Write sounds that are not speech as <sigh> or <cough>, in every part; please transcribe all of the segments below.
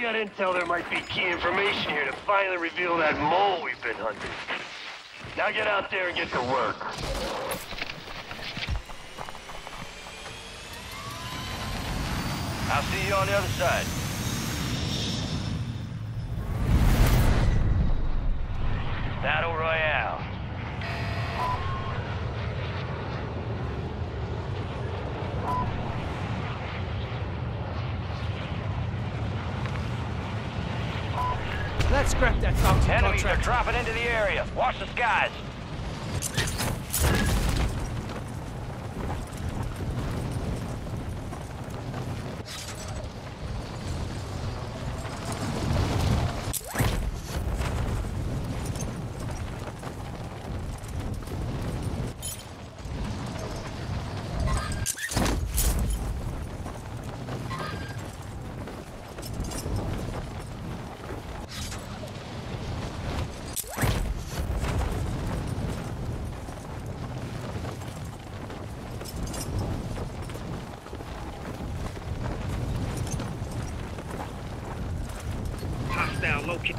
We got intel there might be key information here to finally reveal that mole we've been hunting. Now get out there and get to work. I'll see you on the other side. Battle Royale. Let's scrap that bounty Enemies are dropping into the area. Watch the skies.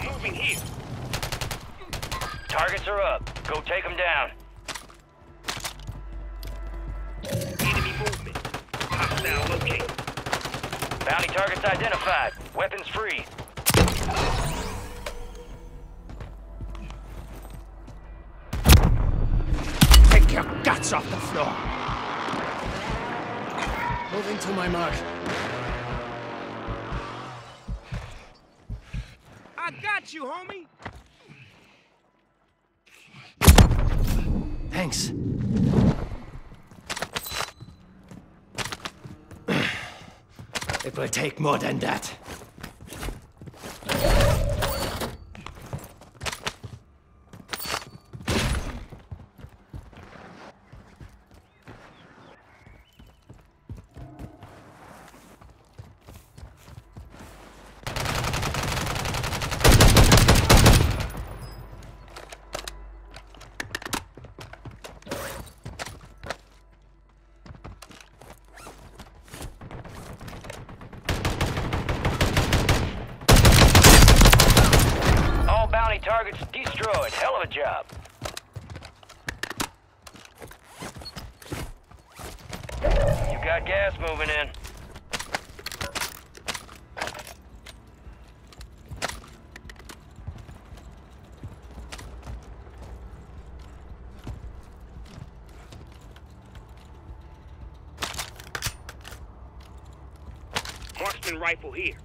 Moving here. Targets are up. Go take them down. Enemy movement. Hostile locate. Bounty targets identified. Weapons free. Take your guts off the floor. Moving to my mark. You, homie. Thanks. <sighs> It will take more than that. Moving in. Marksman rifle here.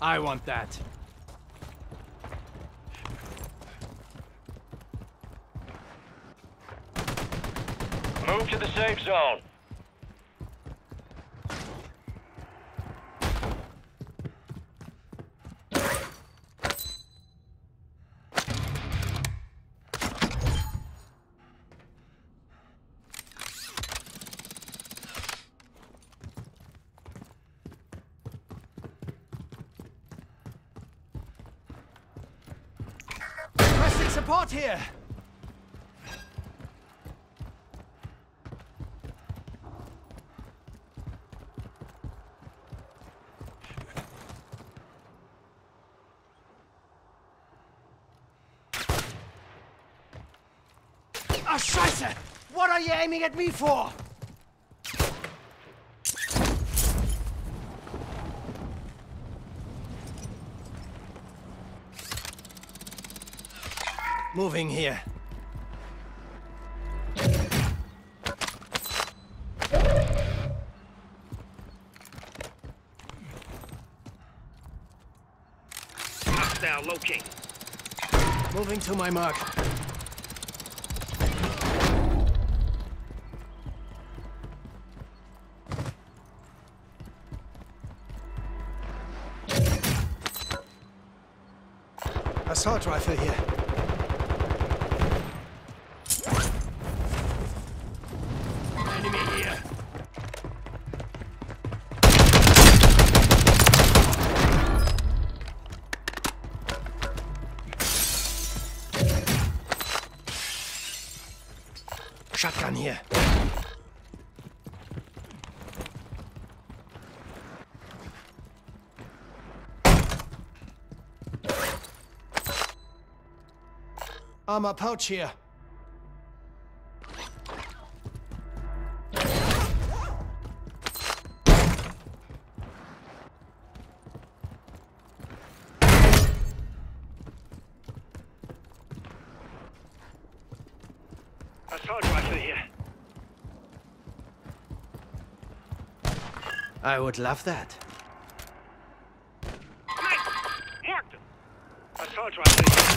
I want that. Move to the safe zone. Requesting support here. You aiming at me for? Moving here. Hostile locate. Moving to my mark. Assault rifle here. Enemy here. Shotgun here. Pouch here. Assault rifle here. I would love that. Marked him. Assault rifle here.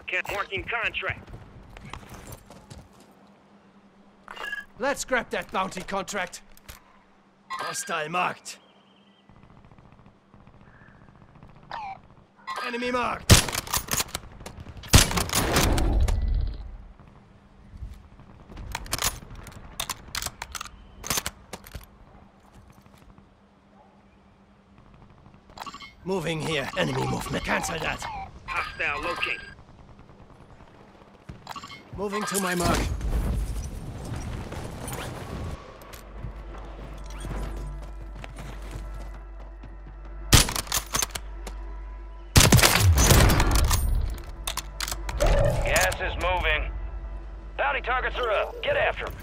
marking contract. Let's grab that bounty contract. Hostile marked. Enemy marked. Moving here. Enemy movement. Cancel that. Hostile located. Moving to my mark. Gas is moving. Bounty targets are up. Get after them.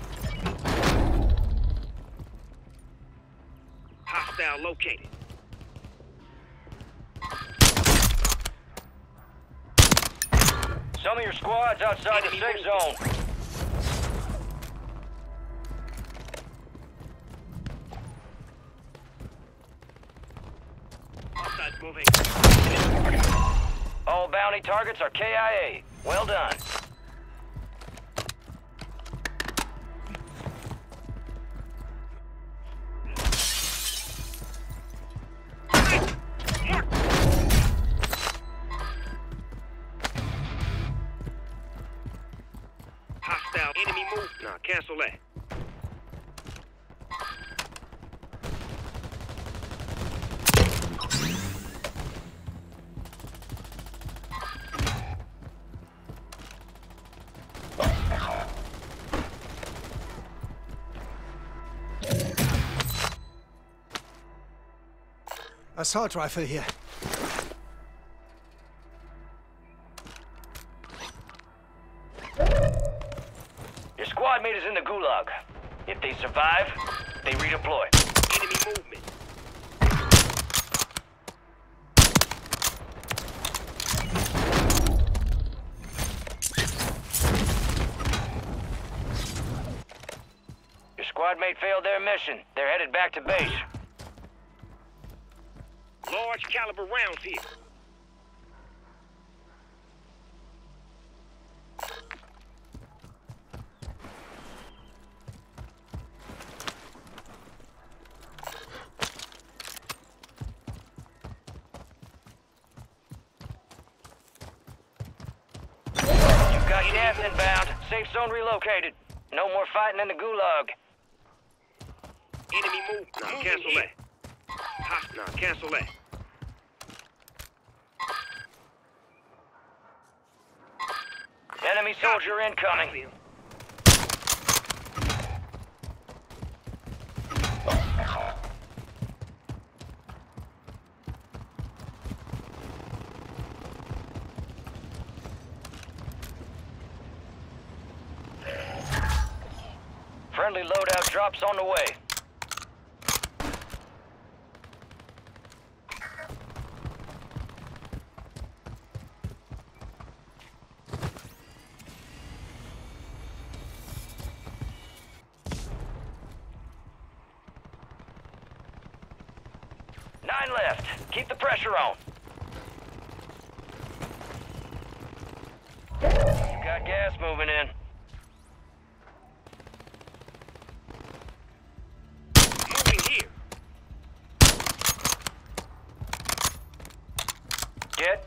Hostile located. Some of your squads outside the safe zone. Moving. All bounty targets are KIA. Well done. Hostile enemy move. Nah, cancel that. Assault rifle here. Squad mate is in the gulag. If they survive, they redeploy. Enemy movement. Your squad mate failed their mission. They're headed back to base. Large caliber rounds here. You've got gas inbound. Safe zone relocated. No more fighting in the gulag. Enemy move. Nah, cancel that. Host nah, cancel that. Enemy soldier incoming. Friendly loadout drops on the way. Nine left. Keep the pressure on. You got gas moving in.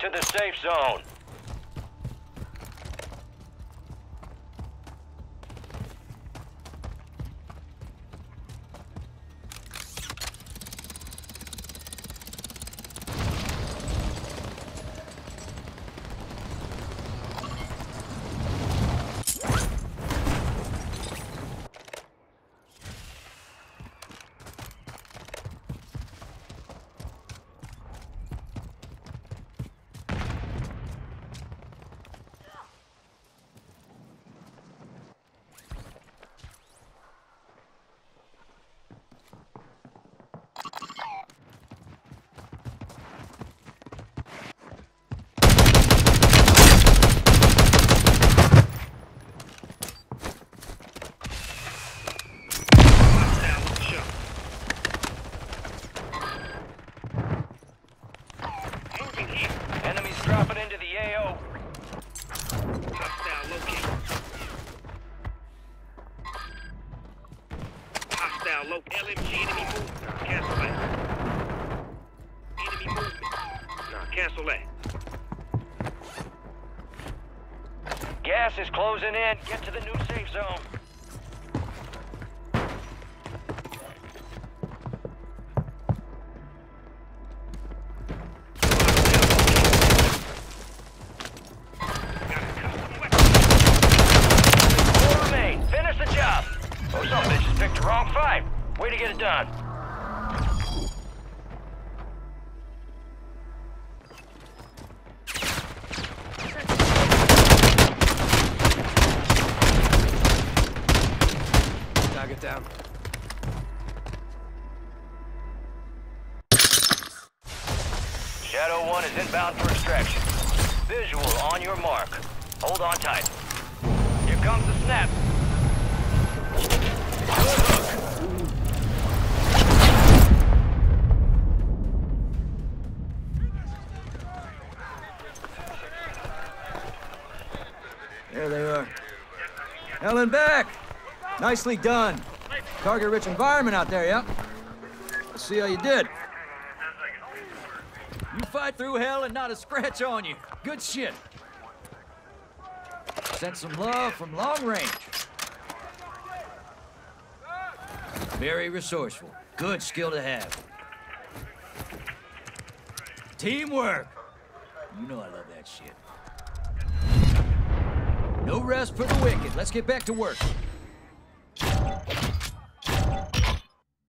To the safe zone. Gas is closing in. Get to the new safe zone. Inbound for extraction. Visual on your mark. Hold on tight. Here comes the snap. There they are. Helen back! Nicely done. Target-rich environment out there, yep. Let's see how you did. You fight through hell and not a scratch on you. Good shit. Sent some love from long range. Very resourceful. Good skill to have. Teamwork! You know I love that shit. No rest for the wicked. Let's get back to work.